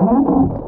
Mm-hmm.